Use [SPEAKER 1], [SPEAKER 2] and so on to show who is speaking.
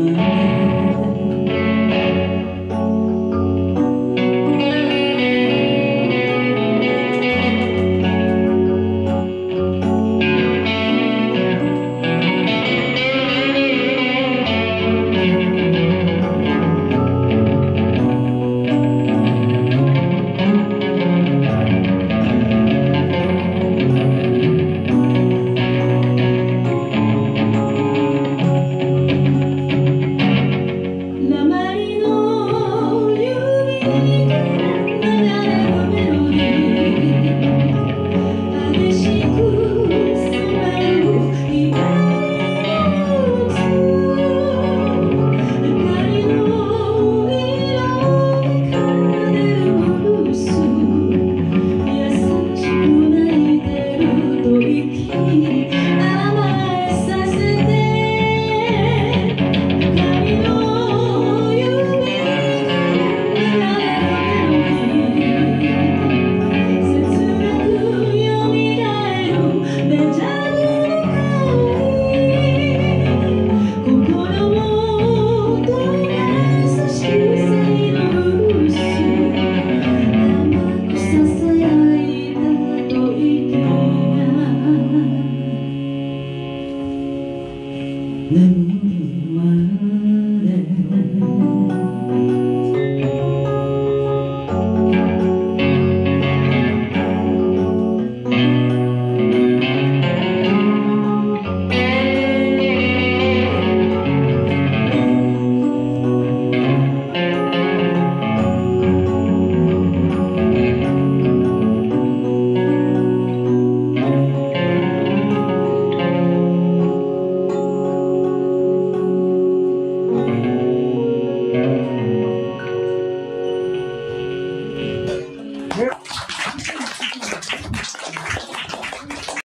[SPEAKER 1] amen